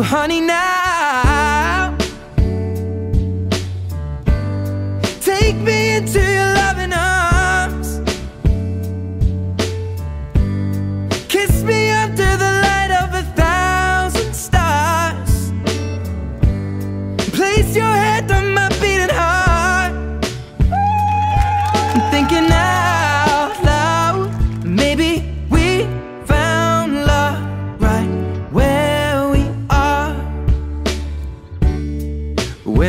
So, honey, now take me into your loving arms. Kiss me under the light of a thousand stars. Place your head on my beating heart. I'm thinking out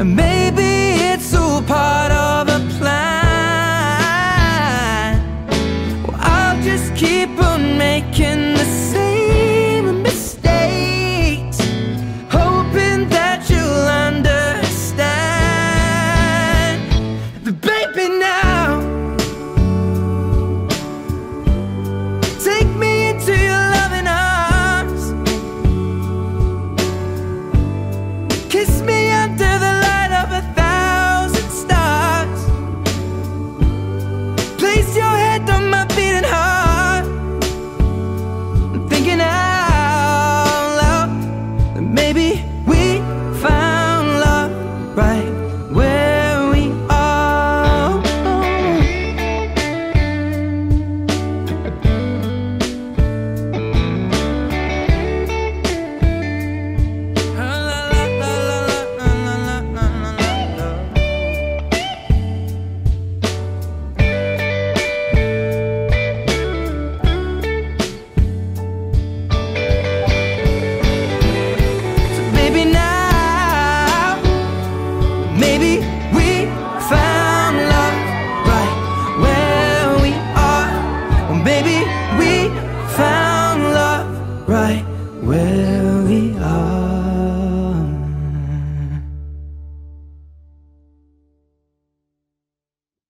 And maybe it's all part of a plan. Well, I'll just keep on making